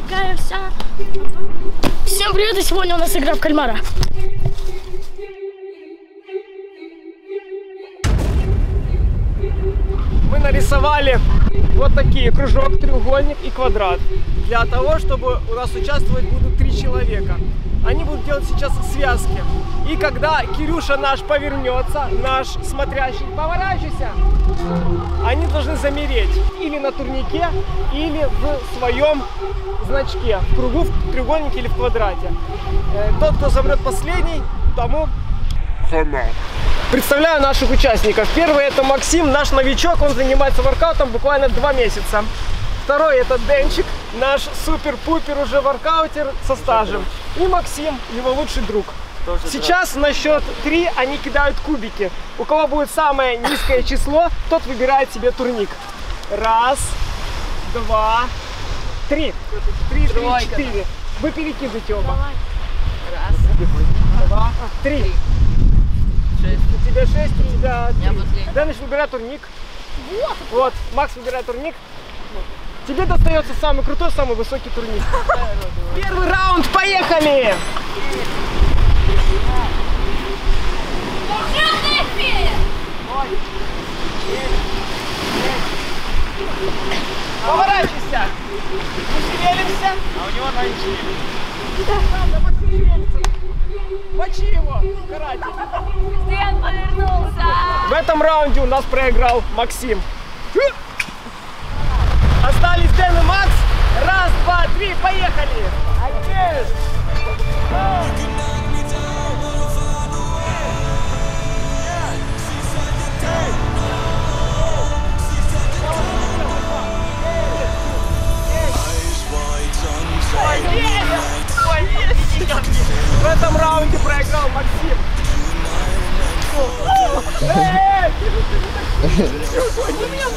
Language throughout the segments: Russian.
такая вся. Всем привет, и сегодня у нас игра в кальмара. Мы нарисовали вот такие кружок, треугольник и квадрат. Для того, чтобы у нас участвовать будут три человека. Они будут делать сейчас связки. И когда Кирюша наш повернется, наш смотрящий, поворачивайся, они должны замереть или на турнике, или в своем значке, в кругу, в треугольнике или в квадрате. Э, Тот, кто замрет последний, тому Представляю наших участников. Первый это Максим, наш новичок, он занимается воркаутом буквально два месяца. Второй это Денчик, наш супер-пупер уже воркаутер со стажем. И Максим, его лучший друг. Сейчас на счет три они кидают кубики. У кого будет самое низкое число, тот выбирает себе турник. Раз, два, три. Три, три, четыре. Вы перекидываете оба. Раз, два, три. У тебя 6, у тебя 3. Я последний. Дэниш, выбирай турник. Вот. Макс, выбирай турник. Тебе достается самый крутой, самый высокий турник. Первый раунд, поехали! Поворачивайся! Мы шевелимся. А у него на Надо, Максим шевелится. Мочи его, каратель. Стэн повернулся. В этом раунде у нас проиграл Максим. Остались Дэн и Макс. Раз, два, три, поехали! Один!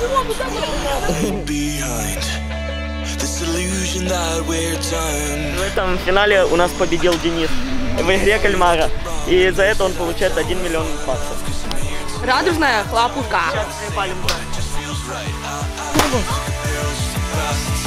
В этом финале у нас победил Денис в игре кальмара. И за это он получает 1 миллион баксов. Радужная хлопушка. Want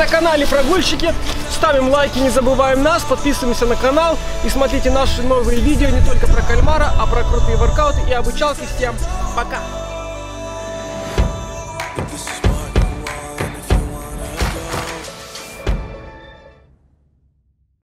на канале Прогульщики. Ставим лайки, не забываем нас, подписываемся на канал и смотрите наши новые видео не только про кальмара, а про крутые воркауты и обучалки. Всем пока!